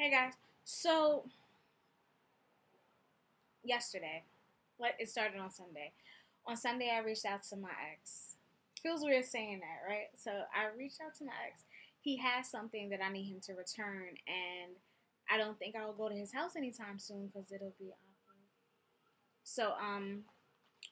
Hey guys. So yesterday, what it started on Sunday. On Sunday, I reached out to my ex. Feels weird saying that, right? So I reached out to my ex. He has something that I need him to return, and I don't think I'll go to his house anytime soon because it'll be awkward. So um,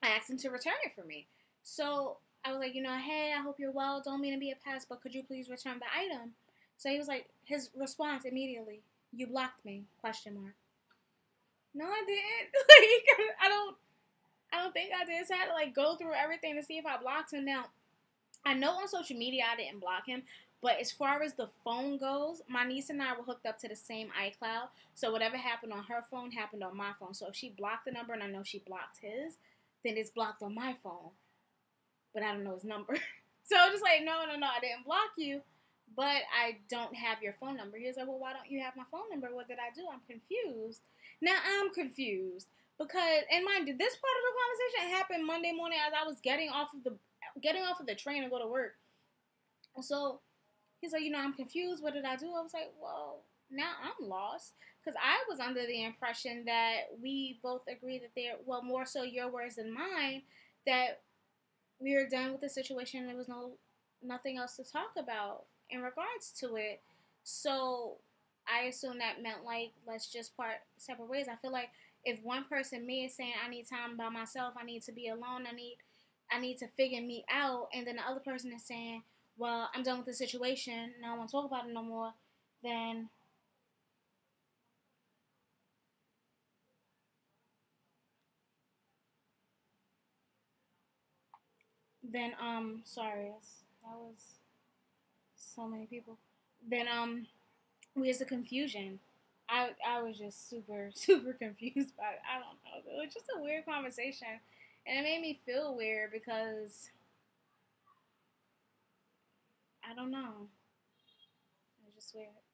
I asked him to return it for me. So I was like, you know, hey, I hope you're well. Don't mean to be a pest, but could you please return the item? So he was like, his response immediately, you blocked me? Question mark. No, I didn't. like, I don't. I don't think I did. So I had to like go through everything to see if I blocked him. Now, I know on social media I didn't block him, but as far as the phone goes, my niece and I were hooked up to the same iCloud. So whatever happened on her phone happened on my phone. So if she blocked the number and I know she blocked his, then it's blocked on my phone. But I don't know his number. so just like, no, no, no, I didn't block you but I don't have your phone number. He was like, well, why don't you have my phone number? What did I do? I'm confused. Now I'm confused because, and mind you, this part of the conversation happened Monday morning as I was getting off of the getting off of the train to go to work. So he's like, you know, I'm confused. What did I do? I was like, well, now I'm lost because I was under the impression that we both agreed that there, well, more so your words than mine, that we were done with the situation. And there was no nothing else to talk about in regards to it. So I assume that meant like let's just part separate ways. I feel like if one person me is saying I need time by myself, I need to be alone, I need I need to figure me out, and then the other person is saying, Well, I'm done with the situation, no to talk about it no more, then then um sorry that was so many people. Then um, where's the confusion? I I was just super super confused by it. I don't know. It was just a weird conversation, and it made me feel weird because I don't know. It was just weird.